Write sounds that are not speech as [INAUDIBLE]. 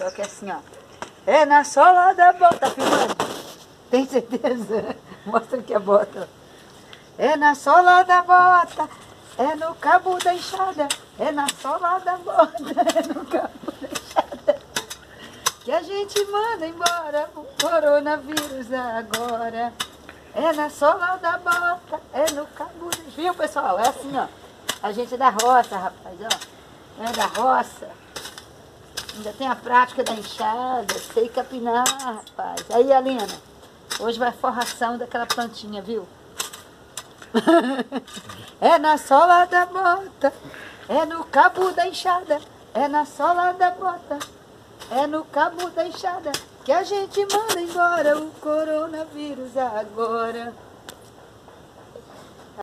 Só que assim, ó. É na sola da bota. Filmando? Tem certeza? [LAUGHS] Mostra que a bota. É na sola da bota. É no cabo da enxada. É na sola da bota. [LAUGHS] É no cabo da enxada. Que a gente manda embora o coronavírus agora. É na sola da bota. É no cabo da enxada. Viu, pessoal? É assim, ó. A gente é da roça, rapaz, ó. É da roça. Ainda tem a prática da enxada, sei capinar, rapaz. Aí, Alina, hoje vai forração daquela plantinha, viu? [LAUGHS] é na sola da bota, é no cabo da enxada, é na sola da bota, é no cabo da enxada que a gente manda embora o coronavírus agora.